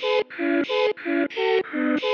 Hoo hoo hoo hoo hoo